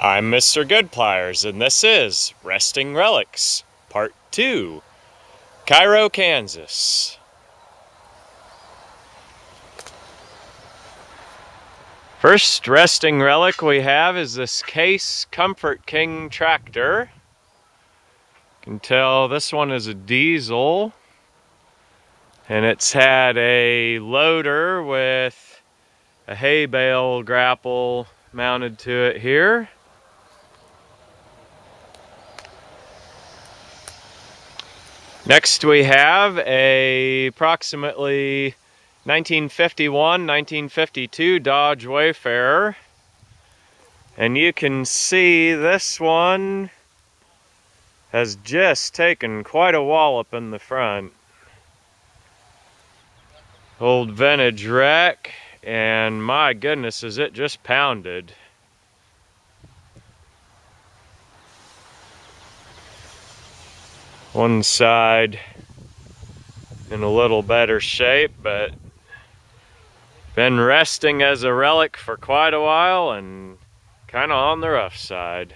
I'm Mr. Goodpliers, and this is Resting Relics, Part 2, Cairo, Kansas. First resting relic we have is this Case Comfort King tractor. You can tell this one is a diesel, and it's had a loader with a hay bale grapple mounted to it here. Next we have a approximately 1951, 1952 Dodge Wayfarer. And you can see this one has just taken quite a wallop in the front. Old vintage wreck, and my goodness, is it just pounded. One side in a little better shape, but been resting as a relic for quite a while and kind of on the rough side.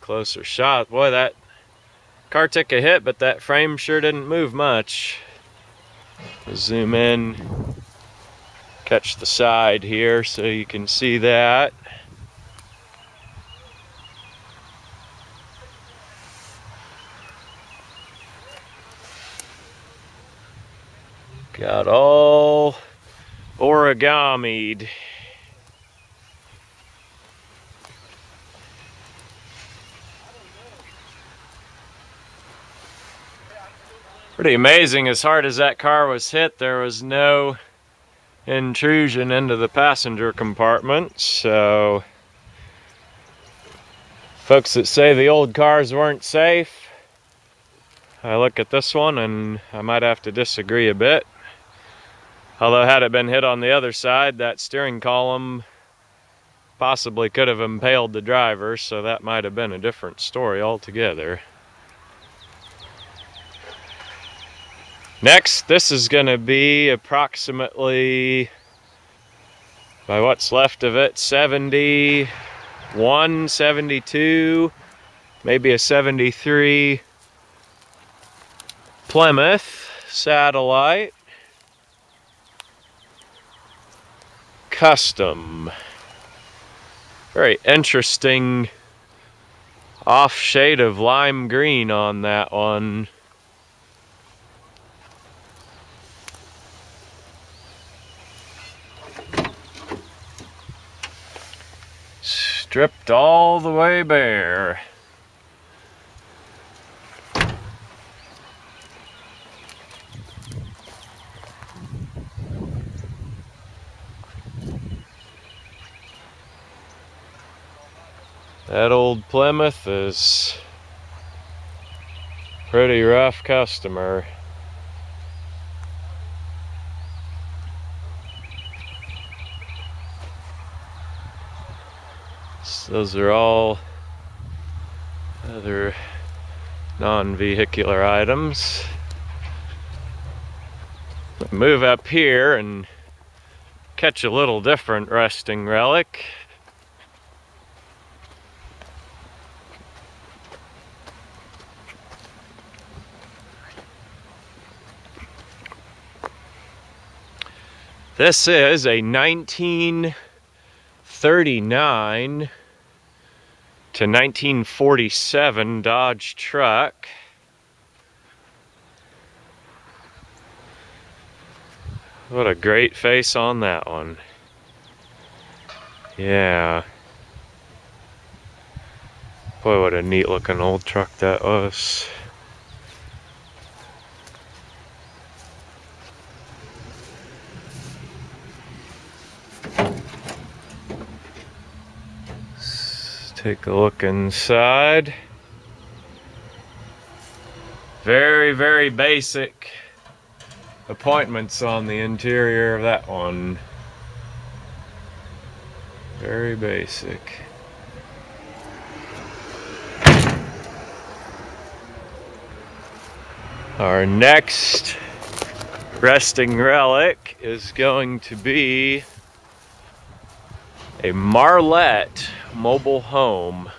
Closer shot. Boy, that car took a hit, but that frame sure didn't move much. Zoom in, catch the side here so you can see that. Got all origamied. Pretty amazing, as hard as that car was hit, there was no intrusion into the passenger compartment, so folks that say the old cars weren't safe, I look at this one and I might have to disagree a bit. Although had it been hit on the other side, that steering column possibly could have impaled the driver, so that might have been a different story altogether. Next, this is going to be approximately, by what's left of it, 71, 72, maybe a 73 Plymouth Satellite. Custom. Very interesting off shade of lime green on that one. Stripped all the way bare. That old Plymouth is pretty rough customer. Those are all other non-vehicular items. Move up here and catch a little different resting relic. This is a 1939 to 1947 Dodge truck. What a great face on that one. Yeah. Boy, what a neat looking old truck that was. Take a look inside. Very, very basic appointments on the interior of that one. Very basic. Our next resting relic is going to be a Marlette mobile home.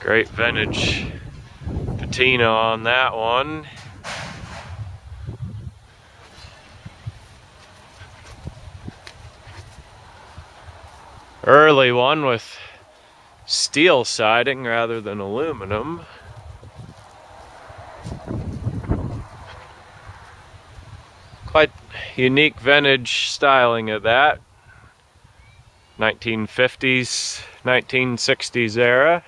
Great vintage patina on that one. Early one with steel siding rather than aluminum. Quite unique vintage styling of that. 1950s, 1960s era.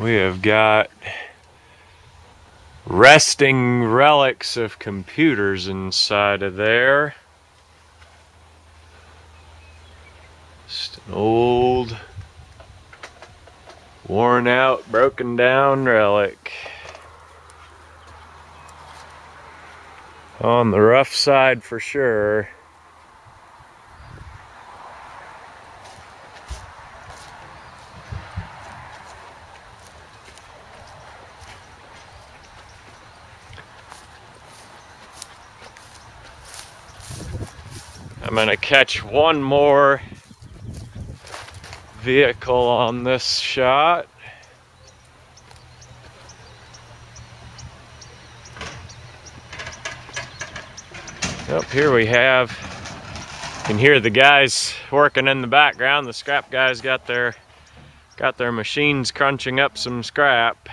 We have got resting relics of computers inside of there. Just an old, worn out, broken down relic. On the rough side for sure. I'm gonna catch one more vehicle on this shot. Up here we have, you can hear the guys working in the background. The scrap guys got their got their machines crunching up some scrap.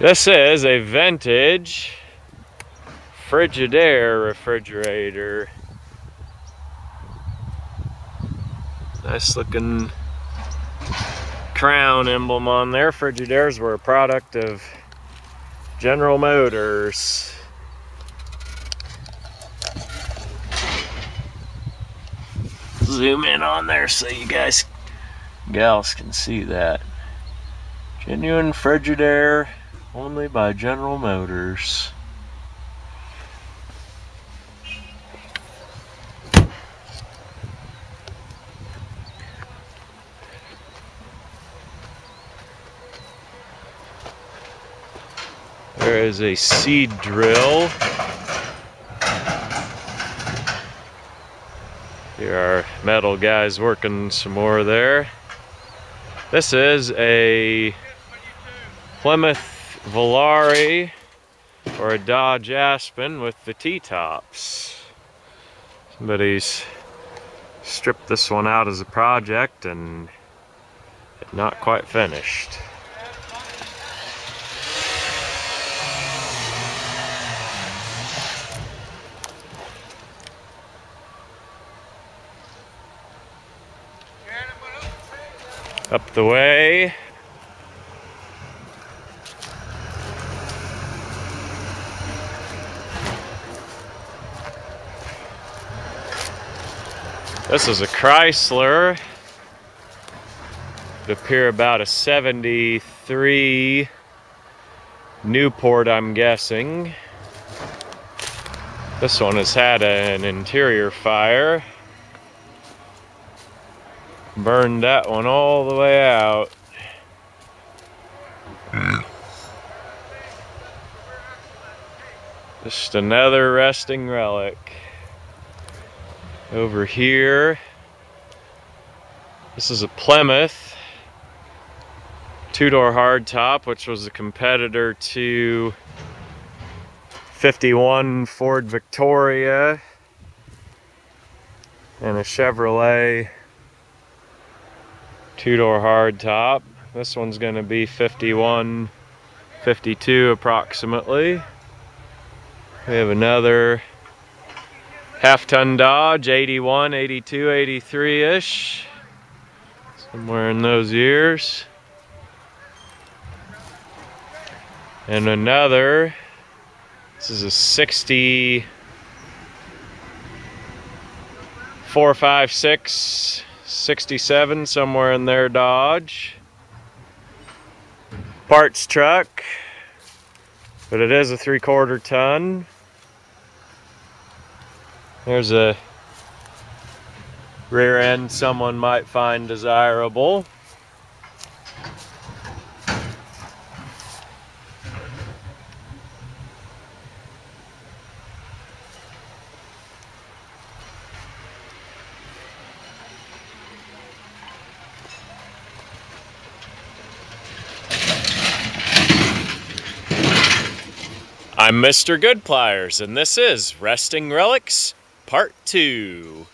This is a vintage Frigidaire refrigerator. Nice looking crown emblem on there. Frigidaires were a product of General Motors. Zoom in on there so you guys, gals can see that. Genuine Frigidaire only by General Motors. There is a seed drill. Here are metal guys working some more there. This is a Plymouth Volare or a Dodge Aspen with the T-tops. Somebody's stripped this one out as a project and not quite finished. Up the way. This is a Chrysler. It appear about a 73 Newport, I'm guessing. This one has had an interior fire. Burned that one all the way out. Just another resting relic. Over here, this is a Plymouth two-door hardtop, which was a competitor to 51 Ford Victoria and a Chevrolet two-door hardtop. This one's going to be 51, 52 approximately. We have another half-ton Dodge, 81, 82, 83-ish. Somewhere in those years. And another, this is a 60, 4, 5, 6, 67 somewhere in there Dodge parts truck but it is a three-quarter ton there's a rear end someone might find desirable. I'm Mr. Goodpliers, and this is Resting Relics Part 2.